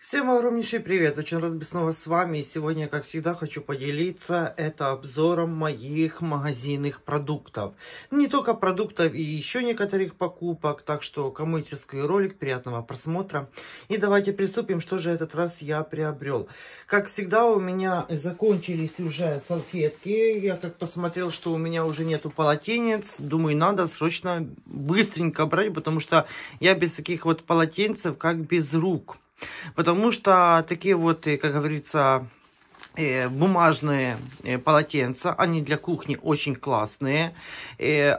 Всем огромнейший привет! Очень рад быть снова с вами. И сегодня, как всегда, хочу поделиться это обзором моих магазинных продуктов. Не только продуктов и еще некоторых покупок. Так что, кому интересный ролик, приятного просмотра. И давайте приступим, что же этот раз я приобрел. Как всегда, у меня закончились уже салфетки. Я как посмотрел, что у меня уже нету полотенец. Думаю, надо срочно быстренько брать, потому что я без таких вот полотенцев, как без рук. Потому что такие вот, как говорится, бумажные э, полотенца, они для кухни очень классные,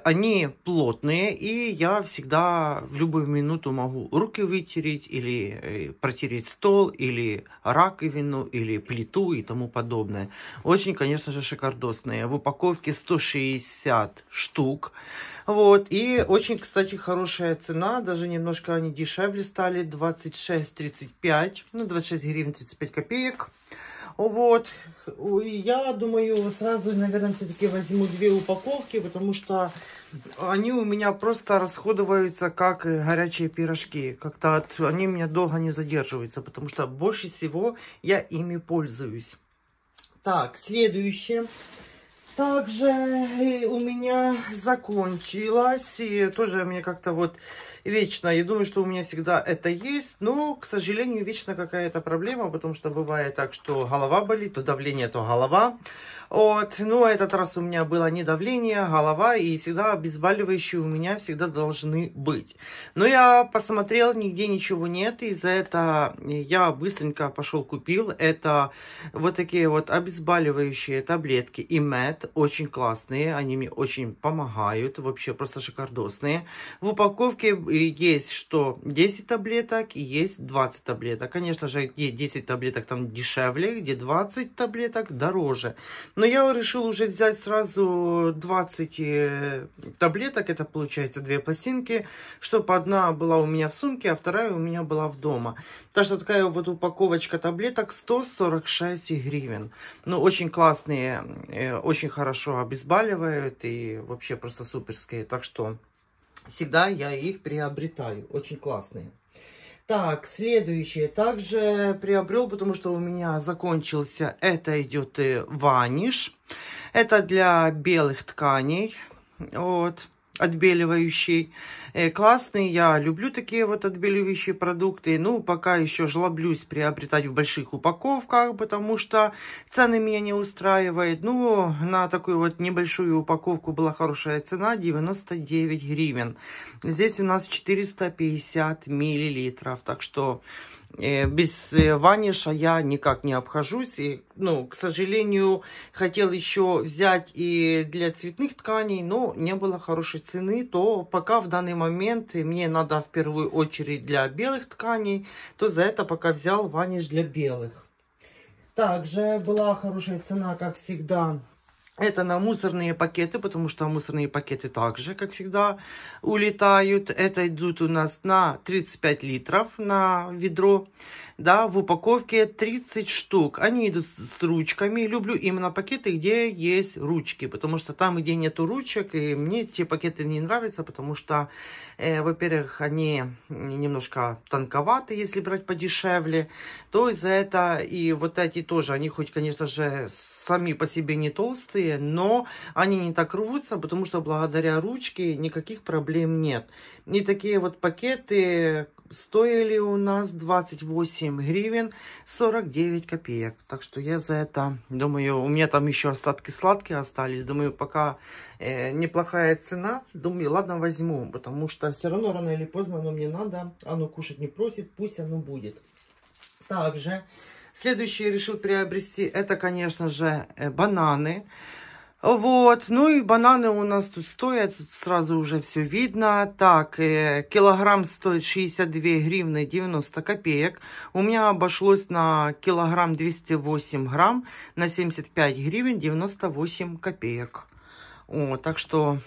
они плотные, и я всегда в любую минуту могу руки вытереть, или протереть стол, или раковину, или плиту и тому подобное. Очень, конечно же, шикардосные. В упаковке 160 штук. Вот, и очень, кстати, хорошая цена, даже немножко они дешевле стали, 26,35, ну, 26 гривен 35 копеек. Вот, я думаю, сразу, наверное, все-таки возьму две упаковки, потому что они у меня просто расходуются как горячие пирожки. Как-то они у меня долго не задерживаются, потому что больше всего я ими пользуюсь. Так, следующее. Также у меня закончилось, и тоже мне как-то вот вечно, я думаю, что у меня всегда это есть, но, к сожалению, вечно какая-то проблема, потому что бывает так, что голова болит, то давление, то голова. Вот, ну, этот раз у меня было не давление, голова, и всегда обезболивающие у меня всегда должны быть. Но я посмотрел, нигде ничего нет, и за это я быстренько пошел купил. Это вот такие вот обезболивающие таблетки и мед, очень классные, они мне очень помогают, вообще просто шикардосные. В упаковке есть что 10 таблеток и есть 20 таблеток. Конечно же, где 10 таблеток там дешевле, где 20 таблеток дороже. Но я решил уже взять сразу 20 э, таблеток, это получается две пластинки, чтобы одна была у меня в сумке, а вторая у меня была в дома. Так что такая вот упаковочка таблеток 146 гривен. Ну, очень классные, э, очень хорошо обезболивают и вообще просто суперские. Так что всегда я их приобретаю, очень классные. Так, следующее. Также приобрел, потому что у меня закончился. Это идет и ваниш. Это для белых тканей. Вот отбеливающий. Э, классный, я люблю такие вот отбеливающие продукты. Ну, пока еще жлоблюсь приобретать в больших упаковках, потому что цены меня не устраивают. Ну, на такую вот небольшую упаковку была хорошая цена, 99 гривен. Здесь у нас 450 миллилитров, так что без э, ваниша я никак не обхожусь. И, ну, к сожалению, хотел еще взять и для цветных тканей, но не было хорошей цены. То пока в данный момент мне надо в первую очередь для белых тканей, то за это пока взял ваниш для белых. Также была хорошая цена, как всегда, это на мусорные пакеты, потому что мусорные пакеты также, как всегда, улетают. Это идут у нас на 35 литров на ведро да, в упаковке 30 штук. Они идут с ручками. Люблю именно пакеты, где есть ручки, потому что там, где нету ручек, и мне те пакеты не нравятся, потому что, э, во-первых, они немножко тонковаты, если брать подешевле, то из-за этого и вот эти тоже, они хоть, конечно же, сами по себе не толстые, но они не так рвутся, потому что благодаря ручке никаких проблем нет. И такие вот пакеты, стоили у нас 28 гривен 49 копеек. Так что я за это, думаю, у меня там еще остатки сладкие остались. Думаю, пока э, неплохая цена, думаю, ладно, возьму. Потому что все равно рано или поздно оно мне надо. Оно кушать не просит, пусть оно будет. Также, следующее решил приобрести, это, конечно же, э, бананы. Вот, ну и бананы у нас тут стоят, тут сразу уже все видно. Так, э, килограмм стоит 62 гривны 90 копеек. У меня обошлось на килограмм 208 грамм на 75 гривен 98 копеек. Вот, так что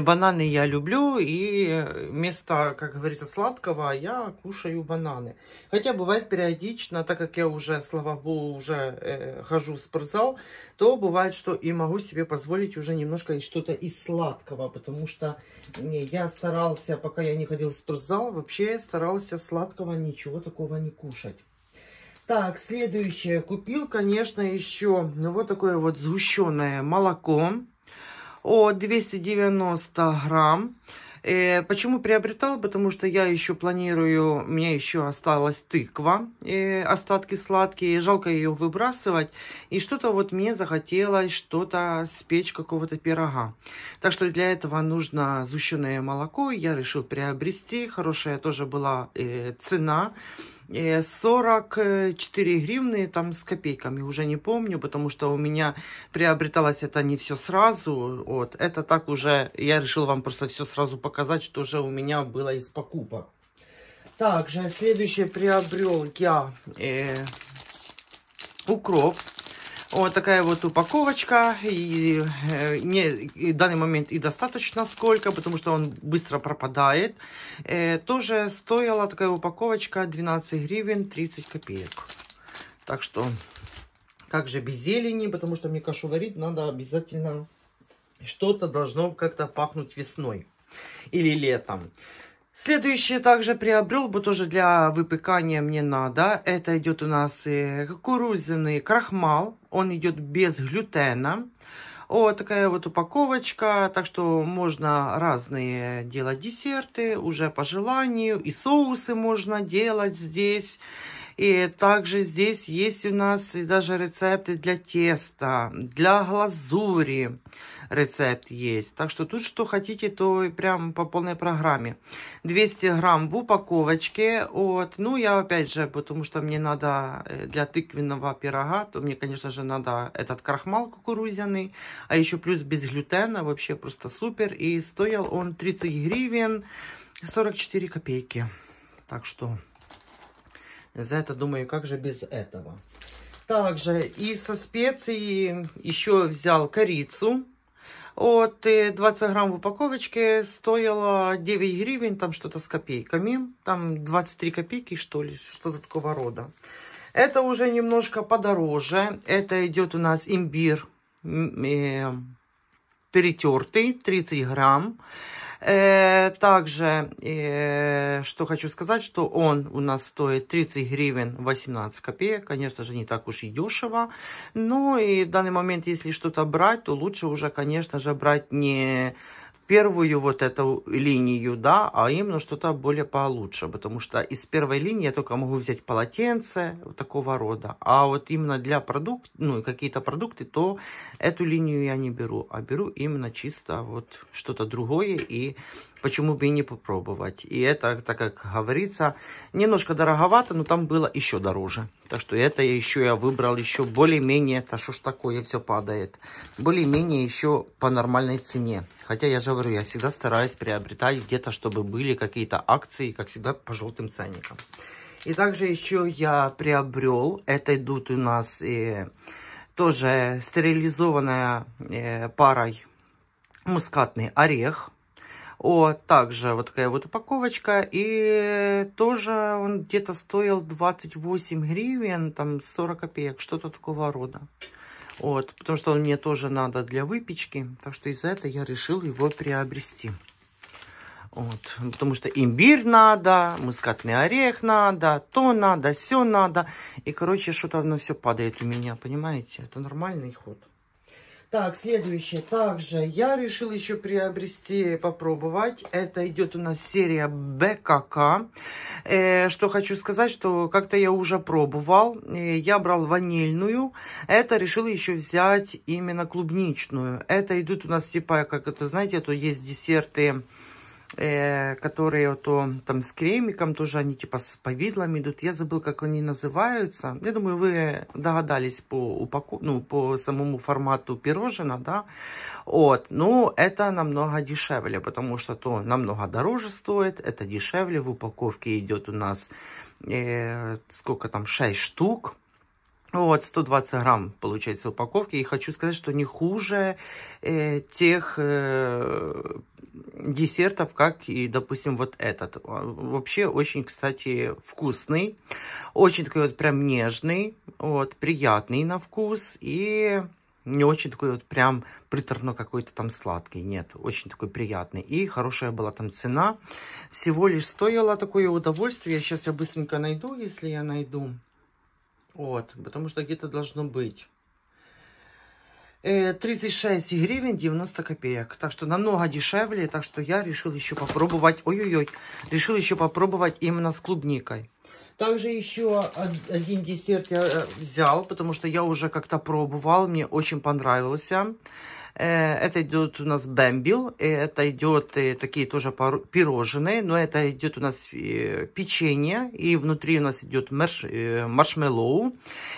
бананы я люблю, и вместо, как говорится, сладкого я кушаю бананы. Хотя бывает периодично, так как я уже, слава богу, уже э, хожу в спортзал, то бывает, что и могу себе позволить уже немножко что-то из сладкого, потому что не, я старался, пока я не ходил в спортзал, вообще старался сладкого ничего такого не кушать. Так, следующее. Купил, конечно, еще вот такое вот сгущенное молоко. О, 290 грамм. Э, почему приобретал? Потому что я еще планирую, у меня еще осталась тыква, э, остатки сладкие, жалко ее выбрасывать. И что-то вот мне захотелось что-то спечь, какого-то пирога. Так что для этого нужно сгущенное молоко. Я решил приобрести. Хорошая тоже была э, цена. 44 гривны там с копейками, уже не помню, потому что у меня приобреталось это не все сразу. Вот, это так уже, я решил вам просто все сразу показать, что уже у меня было из покупок. Также следующее приобрел я э, укроп. Вот такая вот упаковочка. И э, мне в данный момент и достаточно сколько, потому что он быстро пропадает. Э, тоже стоила такая упаковочка 12 гривен 30 копеек. Так что, как же без зелени, потому что мне кашу варить надо обязательно что-то должно как-то пахнуть весной или летом. Следующее также приобрел бы тоже для выпекания мне надо. Это идет у нас кукурузный крахмал. Он идет без глютена. Вот такая вот упаковочка. Так что можно разные делать десерты уже по желанию. И соусы можно делать здесь. И также здесь есть у нас и даже рецепты для теста, для глазури рецепт есть. Так что тут что хотите, то прям по полной программе. 200 грамм в упаковочке. Вот. Ну, я опять же, потому что мне надо э, для тыквенного пирога, то мне, конечно же, надо этот крахмал кукурузяный. А еще плюс без глютена. Вообще просто супер. И стоил он 30 гривен 44 копейки. Так что... За это думаю, как же без этого. Также и со специй еще взял корицу. От 20 грамм в упаковочке стоило 9 гривен, там что-то с копейками. Там 23 копейки, что ли, что-то такого рода. Это уже немножко подороже. Это идет у нас имбирь э, перетертый, 30 грамм. Э, также, э, что хочу сказать, что он у нас стоит 30 гривен 18 копеек. Конечно же, не так уж и дешево. Но и в данный момент, если что-то брать, то лучше уже, конечно же, брать не первую вот эту линию, да, а именно что-то более получше, потому что из первой линии я только могу взять полотенце вот такого рода, а вот именно для продуктов, ну, какие-то продукты, то эту линию я не беру, а беру именно чисто вот что-то другое и почему бы и не попробовать. И это, так как говорится, немножко дороговато, но там было еще дороже. Так что это еще я выбрал еще более-менее, это что ж такое, все падает. Более-менее еще по нормальной цене. Хотя я же говорю, я всегда стараюсь приобретать где-то, чтобы были какие-то акции, как всегда, по желтым ценникам. И также еще я приобрел, это идут у нас э, тоже стерилизованная э, парой мускатный орех. О, также вот такая вот упаковочка. И тоже он где-то стоил 28 гривен, там 40 копеек, что-то такого рода. Вот, потому что он мне тоже надо для выпечки. Так что из-за этого я решил его приобрести. Вот, потому что имбирь надо, мускатный орех надо, то надо, все надо. И, короче, что-то оно все падает у меня, понимаете? Это нормальный ход. Так, следующее. Также я решил еще приобрести, попробовать. Это идет у нас серия БКК. Э, что хочу сказать, что как-то я уже пробовал. Э, я брал ванильную. Это решил еще взять именно клубничную. Это идут у нас типа, как это, знаете, то есть десерты э, которые то там с кремиком, тоже они типа с повидлами идут. Я забыл, как они называются. Я думаю, вы догадались по упаку... ну, по самому формату пирожена, да. Вот, ну, это намного дешевле, потому что то намного дороже стоит, это дешевле. В упаковке идет у нас э, сколько там, 6 штук. Вот, 120 грамм получается упаковки. И хочу сказать, что не хуже э, тех э, десертов, как и, допустим, вот этот. Вообще очень, кстати, вкусный. Очень такой вот прям нежный, вот, приятный на вкус. И не очень такой вот прям приторно какой-то там сладкий. Нет, очень такой приятный. И хорошая была там цена. Всего лишь стоило такое удовольствие. Сейчас я быстренько найду, если я найду. Вот, потому что где-то должно быть. 36 э, гривен 90 копеек. Так что намного дешевле. Так что я решил еще попробовать. Ой-ой-ой. Решил еще попробовать именно с клубникой. Также еще один десерт я э, взял, потому что я уже как-то пробовал. Мне очень понравился. Э, это идет у нас бэмбил, это идет э, такие тоже пирожные, но это идет у нас э, печенье, и внутри у нас идет марш, маршмеллоу,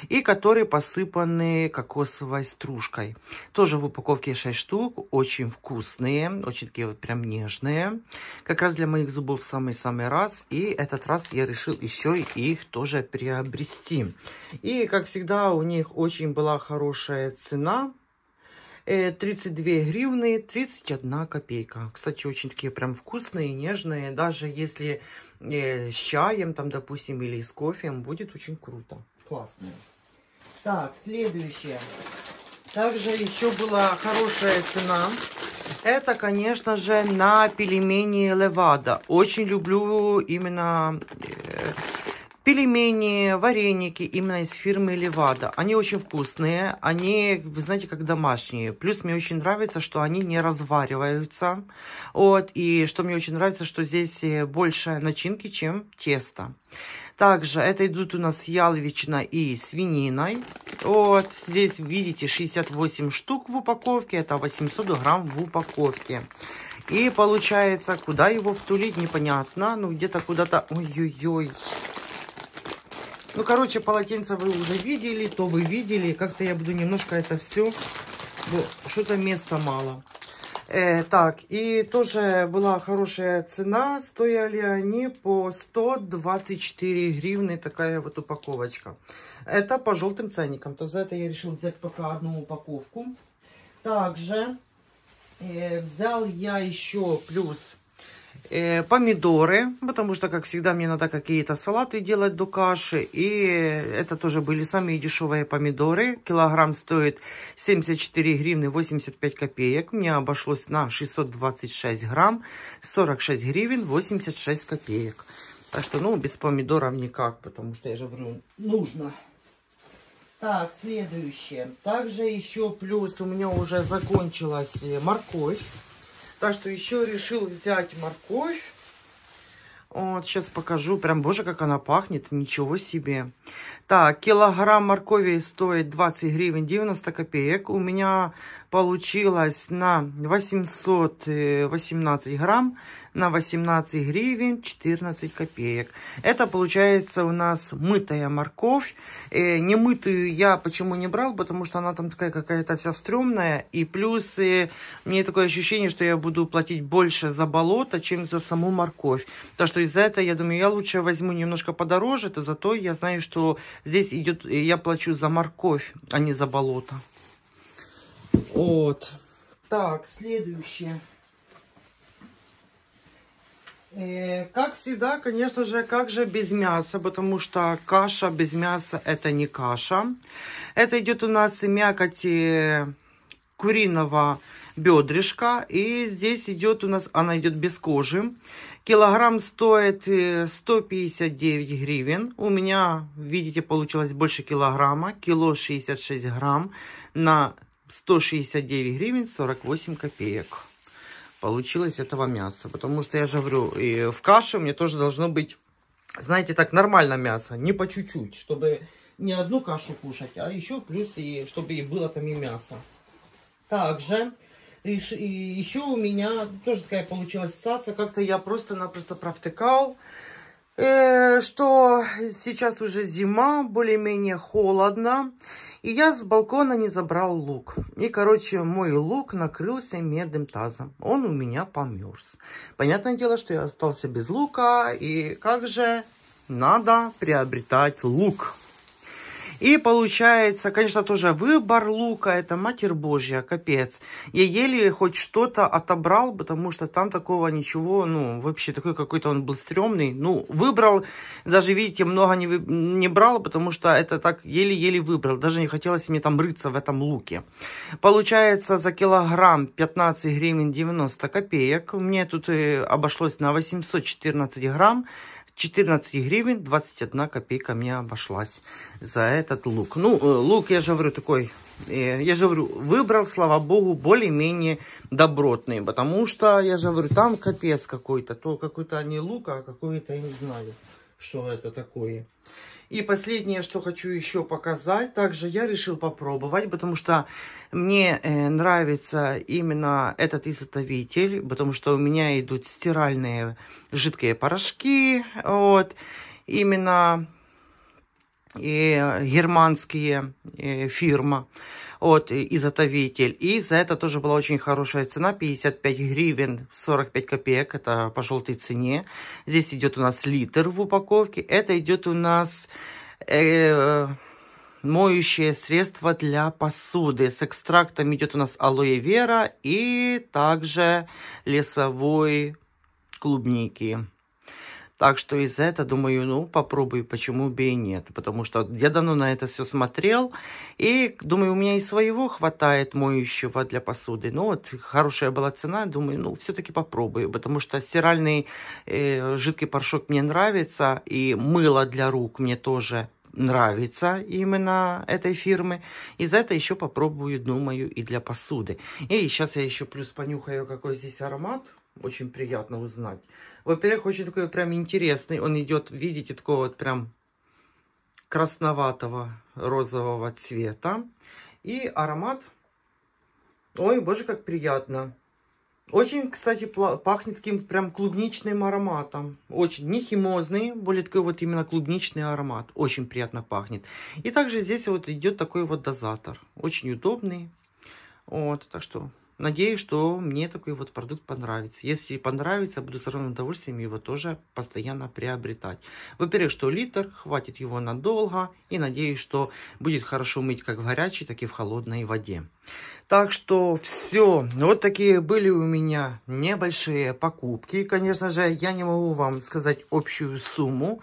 и которые посыпаны кокосовой стружкой. Тоже в упаковке 6 штук, очень вкусные, очень такие вот прям нежные. Как раз для моих зубов самый-самый раз, и этот раз я решил еще их тоже приобрести. И, как всегда, у них очень была хорошая цена, 32 э, гривны 31 копейка. Кстати, очень такие прям вкусные, нежные. Даже если э, с чаем, там, допустим, или с кофеем, будет очень круто. Классные. Так, следующее. Также еще была хорошая цена. Это, конечно же, на пельмени Левада. Очень люблю именно э, Пельмени, вареники именно из фирмы Левада. Они очень вкусные. Они, вы знаете, как домашние. Плюс мне очень нравится, что они не развариваются. Вот. И что мне очень нравится, что здесь э, больше начинки, чем тесто. Также это идут у нас яловичина и свининой. Вот. Здесь, видите, 68 штук в упаковке. Это 800 грамм в упаковке. И получается, куда его втулить, непонятно. Ну, где-то куда-то... Ой-ой-ой. Ну, короче, полотенце вы уже видели, то вы видели. Как-то я буду немножко это все... Что-то места мало. Э, так, и тоже была хорошая цена. Стояли они по 124 гривны. Такая вот упаковочка. Это по желтым ценникам. То за это я решил взять пока одну упаковку. Также э, взял я еще плюс э, помидоры, потому что, как всегда, мне надо какие-то салаты делать до каши. И это тоже были самые дешевые помидоры. Килограмм стоит 74 гривны 85 копеек. Мне обошлось на 626 грамм 46 гривен 86 копеек. Так что, ну, без помидоров никак, потому что, я же говорю, нужно. Так, следующее. Также еще плюс у меня уже закончилась морковь. Так что еще решил взять морковь. Вот, сейчас покажу. Прям, боже, как она пахнет. Ничего себе. Так, килограмм моркови стоит 20 гривен 90 копеек. У меня получилось на 818 грамм на 18 гривен 14 копеек. Это получается у нас мытая морковь. Э, не мытую я почему не брал, потому что она там такая какая-то вся стрёмная. И плюс э, мне такое ощущение, что я буду платить больше за болото, чем за саму морковь. Так что из-за этого я думаю, я лучше возьму немножко подороже, то зато я знаю, что здесь идет, я плачу за морковь, а не за болото. Вот. Так, следующее. Э, как всегда, конечно же, как же без мяса, потому что каша без мяса это не каша. Это идет у нас мякоть куриного бедрышка. И здесь идет у нас, она идет без кожи. Килограмм стоит 159 э, гривен. У меня, видите, получилось больше килограмма. Кило 66 грамм на 169 гривен 48 копеек. Получилось этого мяса. Потому что я же говорю, и в каше мне тоже должно быть, знаете, так нормально мясо. Не по чуть-чуть, чтобы не одну кашу кушать, а еще плюс и чтобы и было там и мясо. Также и еще у меня тоже такая получилась цаца. Как-то я просто-напросто провтыкал. Э, что сейчас уже зима, более-менее холодно. И я с балкона не забрал лук. И, короче, мой лук накрылся медным тазом. Он у меня померз. Понятное дело, что я остался без лука. И как же надо приобретать лук. И получается, конечно, тоже выбор лука, это матерь божья, капец. Я еле хоть что-то отобрал, потому что там такого ничего, ну, вообще такой какой-то он был стрёмный. Ну, выбрал, даже, видите, много не, не брал, потому что это так еле-еле выбрал. Даже не хотелось мне там рыться в этом луке. Получается, за килограмм 15 гривен 90 копеек. Мне тут э, обошлось на 814 грамм. 14 гривен 21 копейка мне обошлась за этот лук. Ну, э, лук, я же говорю, такой, э, я же говорю, выбрал, слава богу, более-менее добротный. Потому что, я же говорю, там капец какой-то. То какой-то не лук, а какой-то, я не знаю, что это такое. И последнее, что хочу еще показать, также я решил попробовать, потому что мне э, нравится именно этот изготовитель, потому что у меня идут стиральные жидкие порошки, вот, именно и э, германские э, фирма от изготовитель. И за это тоже была очень хорошая цена, 55 гривен 45 копеек, это по желтой цене. Здесь идет у нас литр в упаковке, это идет у нас э, моющее средство для посуды. С экстрактом идет у нас алоэ вера и также лесовой клубники. Так что из-за этого думаю, ну, попробую, почему бы и нет. Потому что я давно на это все смотрел. И думаю, у меня и своего хватает моющего для посуды. Ну, вот хорошая была цена. Думаю, ну, все-таки попробую. Потому что стиральный э, жидкий порошок мне нравится. И мыло для рук мне тоже нравится именно этой фирмы. И за это еще попробую, думаю, и для посуды. И сейчас я еще плюс понюхаю, какой здесь аромат. Очень приятно узнать. Во-первых, очень такой прям интересный. Он идет, видите, такого вот прям красноватого розового цвета. И аромат, ой, боже, как приятно. Очень, кстати, пахнет таким прям клубничным ароматом. Очень не химозный, более такой вот именно клубничный аромат. Очень приятно пахнет. И также здесь вот идет такой вот дозатор. Очень удобный. Вот, так что Надеюсь, что мне такой вот продукт понравится. Если понравится, буду с равным удовольствием его тоже постоянно приобретать. Во-первых, что литр, хватит его надолго. И надеюсь, что будет хорошо мыть как в горячей, так и в холодной воде. Так что все. Вот такие были у меня небольшие покупки. Конечно же, я не могу вам сказать общую сумму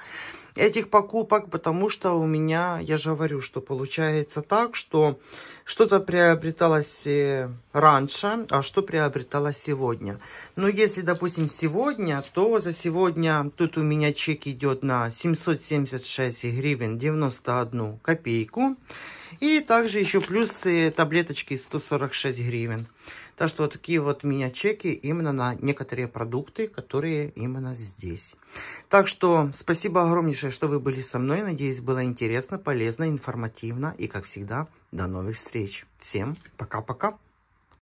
этих покупок, потому что у меня, я же говорю, что получается так, что что-то приобреталось э, раньше, а что приобреталось сегодня. Но если, допустим, сегодня, то за сегодня тут у меня чек идет на 776 гривен 91 копейку. И также еще плюс таблеточки 146 гривен. Так что вот такие вот у меня чеки именно на некоторые продукты, которые именно здесь. Так что спасибо огромнейшее, что вы были со мной. Надеюсь, было интересно, полезно, информативно. И как всегда, до новых встреч. Всем пока-пока.